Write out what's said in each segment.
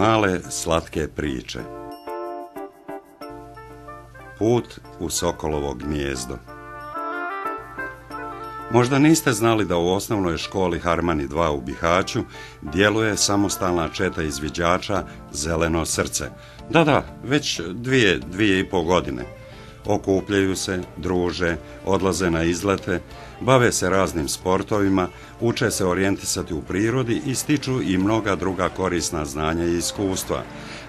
Male slatke priče Put u Sokolovo gnjezdo Možda niste znali da u osnovnoj školi Harmani 2 u Bihaću djeluje samostalna četa izviđača Zeleno srce. Da, da, već dvije, dvije i pol godine. Okupljaju se, druže, odlaze na izlete, bave se raznim sportovima, uče se orijentisati u prirodi i stiču i mnoga druga korisna znanja i iskustva.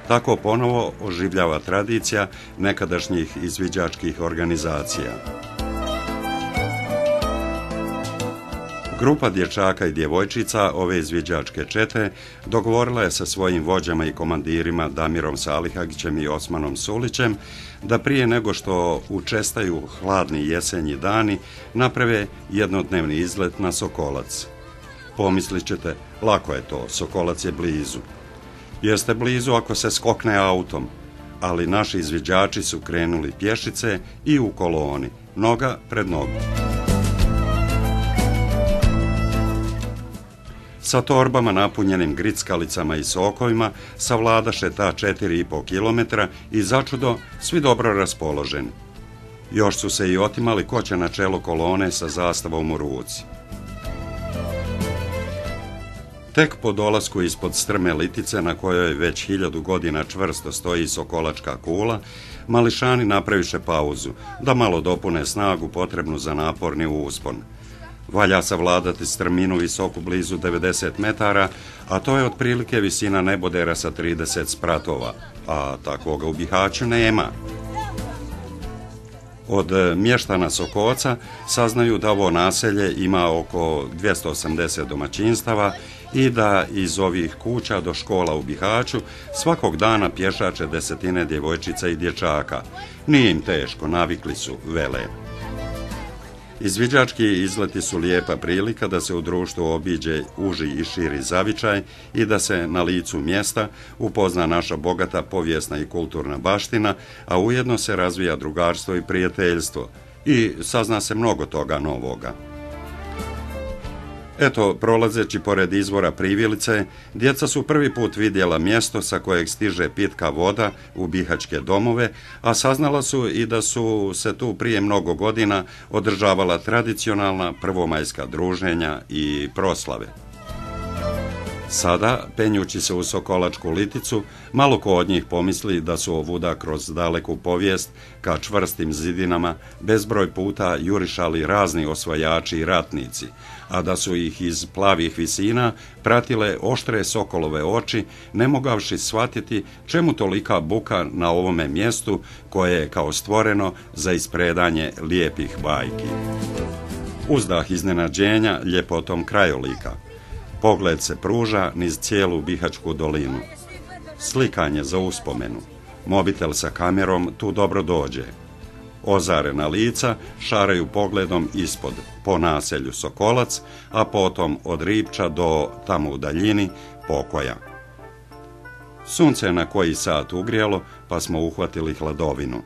Tako ponovo oživljava tradicija nekadašnjih izviđačkih organizacija. Grupa dječaka i djevojčica ove izviđačke čete dogovorila je sa svojim vođama i komandirima Damirom Salihagićem i Osmanom Sulićem da prije nego što učestaju hladni jesenji dani naprave jednodnevni izlet na Sokolac. Pomislit ćete, lako je to, Sokolac je blizu. Jeste blizu ako se skokne autom, ali naši izviđači su krenuli pješice i u koloni, noga pred nogu. Sa torbama napunjenim grickalicama i sokovima savladaše ta 4,5 kilometra i začudo svi dobro raspoloženi. Još su se i otimali ko će na čelo kolone sa zastavom u ruci. Tek po dolasku ispod strme litice na kojoj već hiljadu godina čvrsto stoji sokolačka kula, mališani napraviše pauzu da malo dopune snagu potrebnu za naporni uspon. Valja savladati strminu visoku blizu 90 metara, a to je otprilike visina nebodera sa 30 spratova, a takvoga u Bihaću nema. Od e, mještana Sokoca saznaju da ovo naselje ima oko 280 domaćinstava i da iz ovih kuća do škola u Bihaću svakog dana pješače desetine djevojčica i dječaka. Nije im teško, navikli su, vele. Izviđački izleti su lijepa prilika da se u društvu obiđe uži i širi zavičaj i da se na licu mjesta upozna naša bogata povijesna i kulturna baština, a ujedno se razvija drugarstvo i prijateljstvo i sazna se mnogo toga novoga. Eto, prolazeći pored izvora Privilice, djeca su prvi put vidjela mjesto sa kojeg stiže pitka voda u bihačke domove, a saznala su i da su se tu prije mnogo godina održavala tradicionalna prvomajska druženja i proslave. Sada, penjući se u Sokolačku liticu, malo ko od njih pomisli da su ovuda kroz daleku povijest, ka čvrstim zidinama, bezbroj puta jurišali razni osvajači i ratnici, a da su ih iz plavih visina pratile oštre sokolove oči, ne mogavši shvatiti čemu tolika buka na ovome mjestu koje je kao stvoreno za ispredanje lijepih bajki. Uzdah iznenađenja ljepotom krajolika – Pogled se pruža niz cijelu Bihačku dolinu. Slikanje za uspomenu. Mobitel sa kamerom tu dobro dođe. Ozarena lica šaraju pogledom ispod, po naselju Sokolac, a potom od Ripča do tamo u daljini pokoja. Sunce je na koji sat ugrijalo, pa smo uhvatili hladovinu.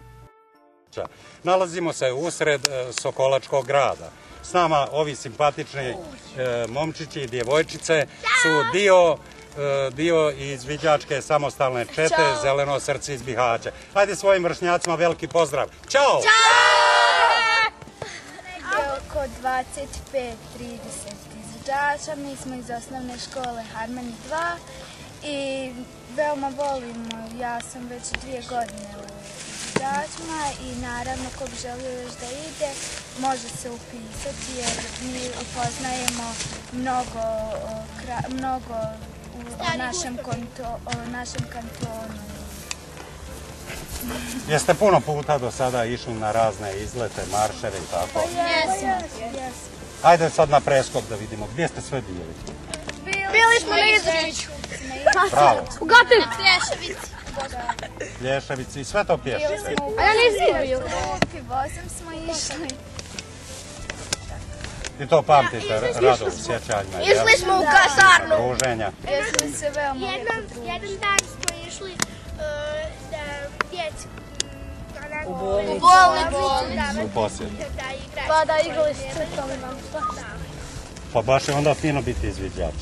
Nalazimo se usred e, Sokolačkog grada s nama ovi simpatični e, momčići i djevojčice su dio e, dio iz Vidjačke samostalne čete Ćao. Zeleno srce iz Bihaća. Hajde svojim vršnjacima veliki pozdrav. Ćao! Ćao! Oko 25-30 izviđača, mi smo iz osnovne škole Harmony 2 i veoma volimo, ja sam već dvije godine u izviđačima i naravno ko bi želio još da ide, može se upisati jer mi upoznajemo mnogo, mnogo u našem, konto, našem kantonu. Jeste puno puta do sada išli na razne izlete, marševe i tako? Pa jesmo, jesmo. Ajde sad na preskop da vidimo, gdje ste sve bili? Bili smo na Izražiću. Bravo. U Gapi. Na Plješevici. Plješevici i sve to pješice. A ja nisam bio. U vozom smo išli. I to pamtite, rado u sjećanjima. Išli smo u kasarnu. Druženja. Jesmo se veoma jedan, jedan dan smo išli uh, da djeci U bolnicu. U posjed. Pa da igrali s crtovima. Pa baš je onda fino biti izvidljač.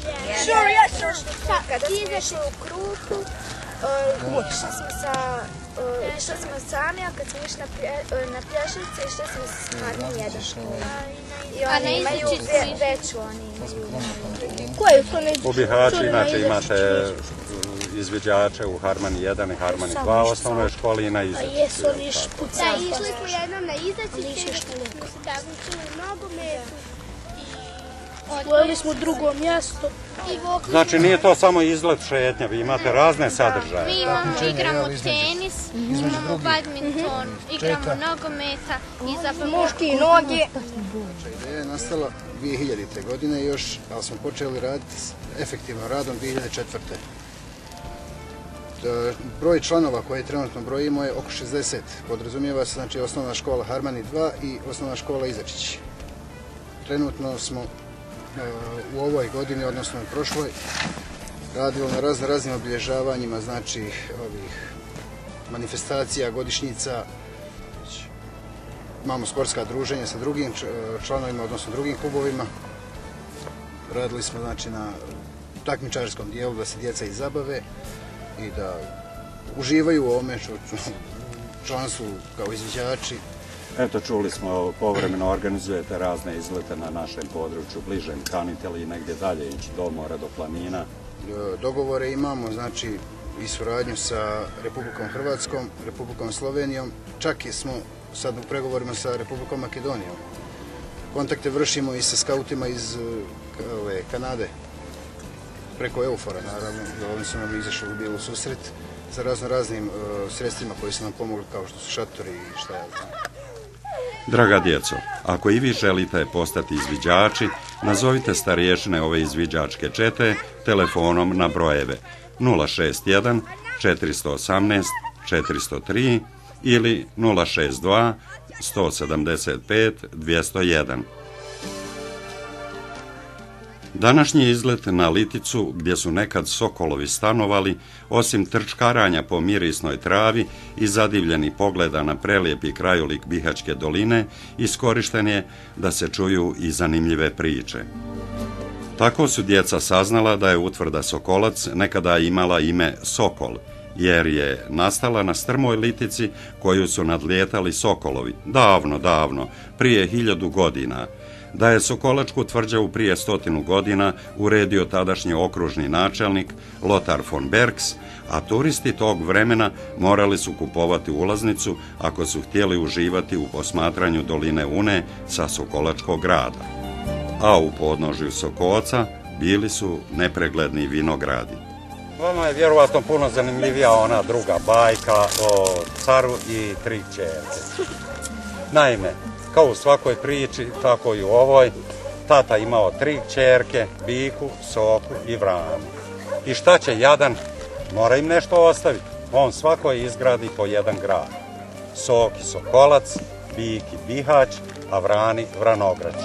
Sure, yes, sure. Kad ti ideš u krugu, Uh, išli smo sa, uh, išli smo sami, a kad smo išli na, pje, uh, na pješnice, išli smo sa Harman 1 škola. I A oni imaju ve, veću, oni imaju. Koje su ne... U Bihaću inače imate uh, izviđače u Harmani 1 i Harmani 2 osnovnoj školi i na Izičici. Jesu oni tako? špucali? Da, išli smo jednom na izaći, smo se takmičili u nogometu. Osvojili smo drugo mjesto. I Znači nije to samo izlet šetnja, vi imate razne sadržaje. Mi imamo, igramo tenis, imamo badminton, igramo nogometa i za muški noge. Ideja je nastala 2000. godine još, ali smo počeli raditi s efektivno radom 2004. D- Broj članova koje trenutno brojimo je oko 60. Podrazumijeva se znači osnovna škola Harmani 2 i osnovna škola Izačić. Trenutno smo u ovoj godini, odnosno u prošloj, radilo na razno raznim obilježavanjima, znači ovih manifestacija, godišnjica, imamo sportska druženja sa drugim članovima, odnosno drugim klubovima. Radili smo znači na takmičarskom dijelu da se djeca i zabave i da uživaju u ovome što članstvu kao izviđači. Eto, čuli smo, povremeno organizujete razne izlete na našem području, bližem, kanite li negdje dalje ići do mora, do planina. E, dogovore imamo, znači i suradnju sa Republikom Hrvatskom, Republikom Slovenijom, čak i smo sad u pregovorima sa Republikom Makedonijom. Kontakte vršimo i sa skautima iz e, ove, Kanade, preko Eufora naravno, i oni su nam izašli u u susret sa razno raznim e, sredstvima koji su nam pomogli kao što su šatori i šta ja znam. Draga djeco, ako i vi želite postati izviđači, nazovite starješine ove izviđačke čete telefonom na brojeve 061 418 403 ili 062 175 201. Današnji izlet na Liticu, gdje su nekad sokolovi stanovali, osim trčkaranja po mirisnoj travi i zadivljeni pogleda na prelijepi krajolik Bihačke doline, iskorišten je da se čuju i zanimljive priče. Tako su djeca saznala da je utvrda Sokolac nekada imala ime Sokol, jer je nastala na strmoj litici koju su nadlijetali sokolovi, davno, davno, prije hiljadu godina, da je Sokolačku tvrđavu prije stotinu godina uredio tadašnji okružni načelnik Lothar von Bergs, a turisti tog vremena morali su kupovati ulaznicu ako su htjeli uživati u posmatranju doline Une sa Sokolačkog grada. A u podnožju Sokoca bili su nepregledni vinogradi. Vama je vjerovatno puno zanimljivija ona druga bajka o caru i tri čerke. Naime, kao u svakoj priči, tako i u ovoj, tata imao tri čerke, biku, soku i vranu. I šta će jadan? Mora im nešto ostaviti. On svakoj izgradi po jedan grad. Soki Sokolac, biki Bihać, a vrani Vranograć.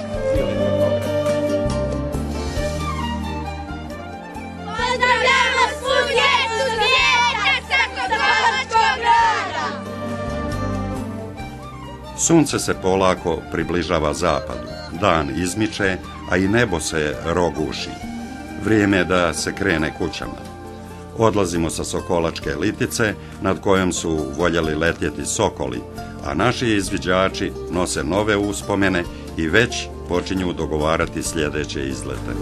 Sunce se polako približava zapadu, dan izmiče, a i nebo se roguši. Vrijeme je da se krene kućama. Odlazimo sa Sokolačke litice, nad kojom su voljeli letjeti sokoli, a naši izviđači nose nove uspomene i već počinju dogovarati sljedeće izlete.